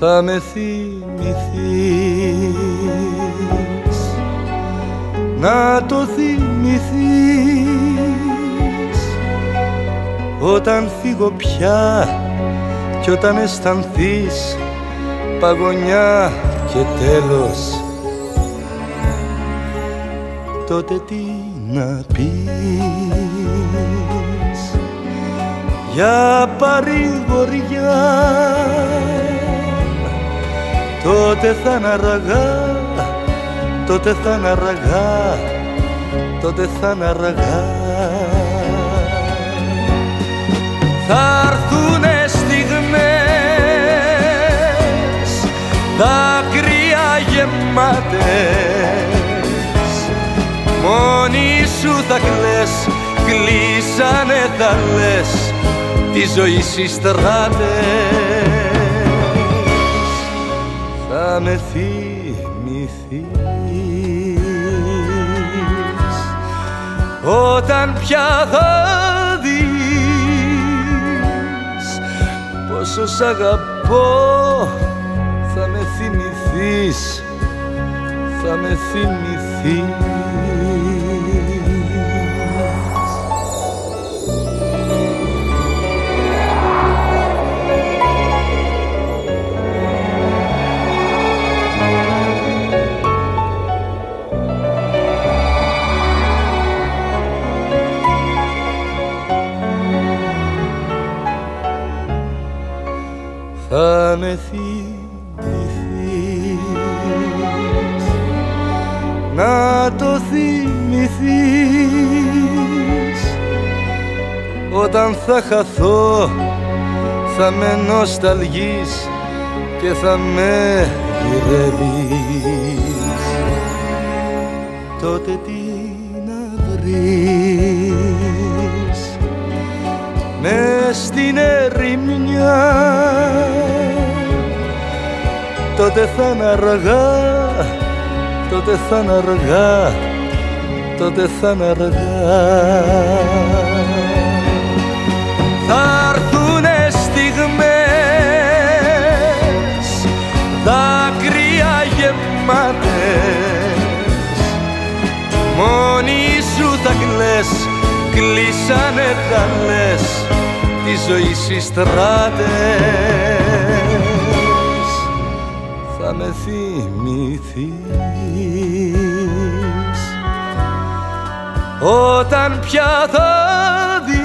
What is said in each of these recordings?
θα με θυμηθείς. Να το θυμηθείς. Όταν φύγω πια κι όταν αισθανθείς παγωνιά και τέλος τότε τι να πεις. Για παρηγοριά τότε θα είναι αργά τότε θα είναι αργά τότε θα είναι αργά. Θα έρθουνε στιγμές δάκρυα γεμάτες. Μόνη σου θα κλαις κλείσανε θα λες τη ζωή στράτες. θα με θυμηθείς όταν πια θα δεις πόσο σ' αγαπώ θα με θυμηθείς θα με θυμηθείς με θυμηθείς. Να το θυμηθείς. Όταν θα χαθώ θα με νοσταλγείς και θα με γυρεύεις. Τότε τι να βρεις. Μες στην τότε θα είναι αργά, τότε θα είναι αργά, τότε θα είναι αργά. Θα έρθουνε στιγμές, δάκρυα γεμάτες, μόνη σου θα κλαις, κλείσανε τα λες, τη ζωή συστράτες θα θυμηθείς. Όταν πια θα δεις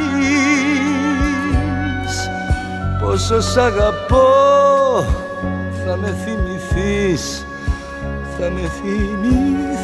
πόσο σ' αγαπώ θα με θυμηθείς θα με θυμηθείς